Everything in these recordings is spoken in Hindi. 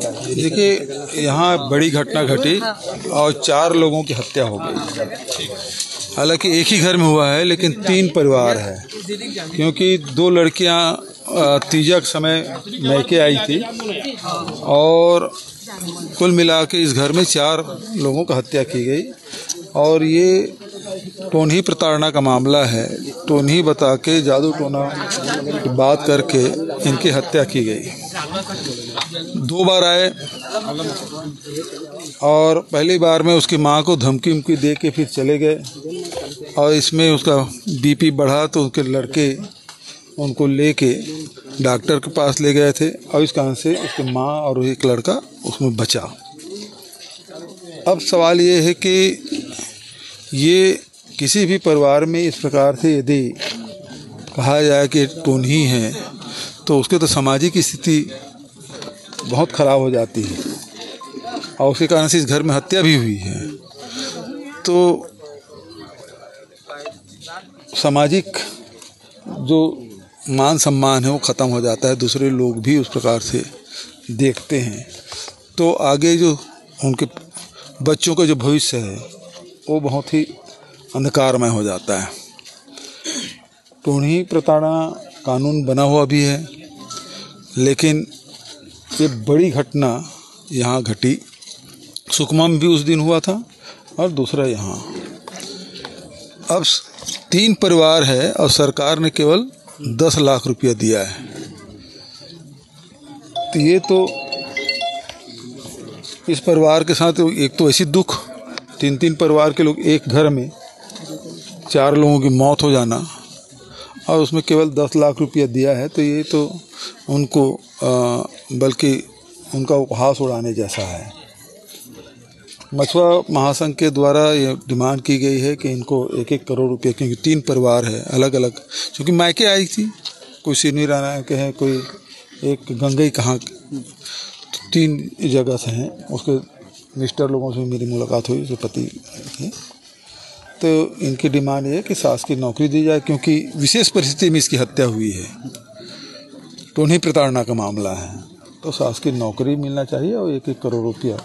देखिए, यहाँ बड़ी घटना घटी और चार लोगों की हत्या हो गई। हालाँकि एक ही घर में हुआ है, लेकिन तीन परिवार है। क्योंकि दो लड़कियाँ तीजा के समय मैके आई थी और कुल मिला के इस घर में चार लोगों का हत्या की गई। और ये टोनी प्रताड़ना का मामला है। टोनी बता के जादू टोना बात करके इनकी हत्या की गई। दो बार आए। और पहली बार में उसकी माँ को धमकी उमकी दे के फिर चले गए। और इसमें उसका बीपी बढ़ा तो उसके लड़के उनको लेके डॉक्टर के पास ले गए थे। और इस कारण से उसकी माँ और एक लड़का उसमें बचा। अब सवाल ये है कि ये किसी भी परिवार में इस प्रकार से यदि कहा जाए कि टोन ही है तो उसके तो सामाजिक स्थिति बहुत ख़राब हो जाती है। और उसके कारण से इस घर में हत्या भी हुई है। तो सामाजिक जो मान सम्मान है वो ख़त्म हो जाता है। दूसरे लोग भी उस प्रकार से देखते हैं। तो आगे जो उनके बच्चों का जो भविष्य है, वो बहुत ही अंधकारमय हो जाता है। टोनी प्रताड़ना कानून बना हुआ भी है, लेकिन ये बड़ी घटना यहाँ घटी। सुकमा में भी उस दिन हुआ था और दूसरा यहाँ। अब तीन परिवार है और सरकार ने केवल दस लाख रुपया दिया है। तो ये तो इस परिवार के साथ एक तो ऐसी दुख तीन तीन परिवार के लोग एक घर में, चार लोगों की मौत हो जाना। और उसमें केवल दस लाख रुपया दिया है तो ये तो उनको बल्कि उनका उपहास उड़ाने जैसा है। मछुआ महासंघ के द्वारा ये डिमांड की गई है कि इनको एक एक करोड़ रुपये, क्योंकि तीन परिवार है अलग अलग क्योंकि मायके आई थी, कोई सिरनी राना के हैं, कोई एक गंगई कहाँ, तीन जगह से हैं, उसके मिस्टर लोगों से मेरी मुलाकात हुई, उसके पति तो इनकी डिमांड ये कि सास की नौकरी दी जाए, क्योंकि विशेष परिस्थिति में इसकी हत्या हुई है। टोनी प्रताड़ना का मामला है। तो सास की नौकरी मिलना चाहिए और एक एक करोड़ रुपया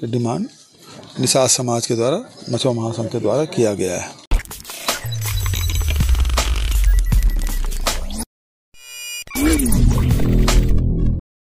की डिमांड निषाद समाज के द्वारा मछुआ महासंघ के द्वारा किया गया है।